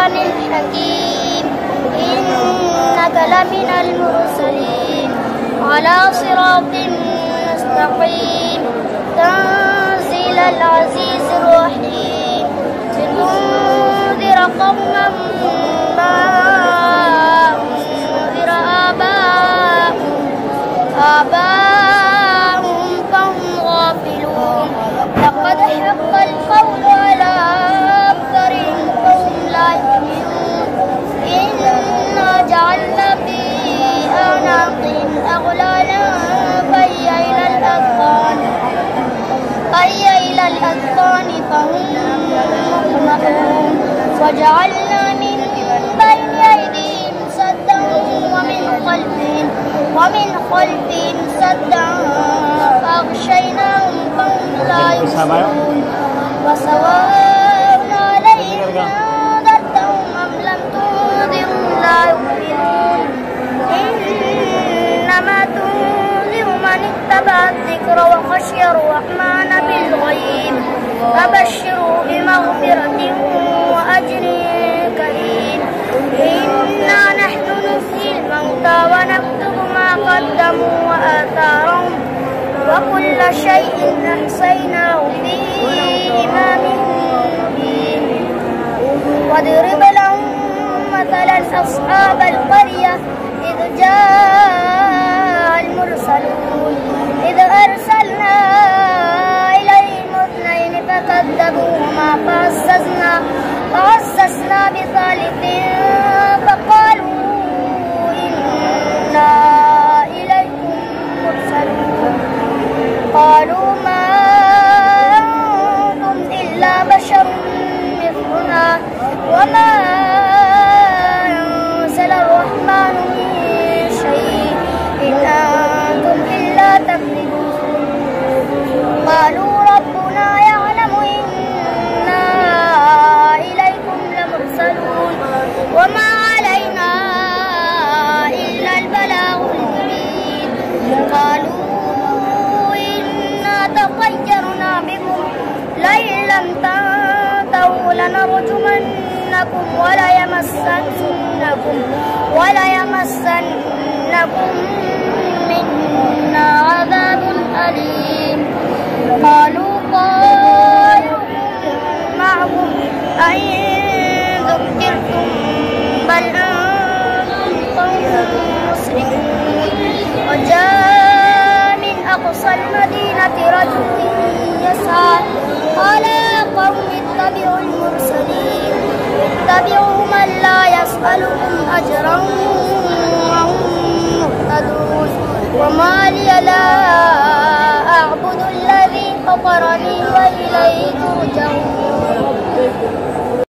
القرآن الحكيم. إنك لمن المرسلين. على صراط مستقيم. الأذقان فهم مقمحون وجعلنا من بين أيديهم سدا ومن خلفهم ومن خلفهم سدا فأغشيناهم فهم لا يبصرون وسواء الذكر وخشي الرحمن بالغيب. فبشره بمغفرة وأجر كريم. إنا نحن نحيي الموتى ونكتب ما قدموا وآثارهم. وكل شيء أحصيناه في إمام مبين. واضرب لهم مثلا أصحاب القرية إذ جاء فعززنا فعززنا بثالث فقالوا تنتهوا لنرجمنكم وليمسنكم وليمسنكم منا عذاب أليم. قالوا طائركم معكم أئن اتبعوا المرسلين. اتبعوا من لا يسألكم أجرا وهم مهتدون. وما لي لا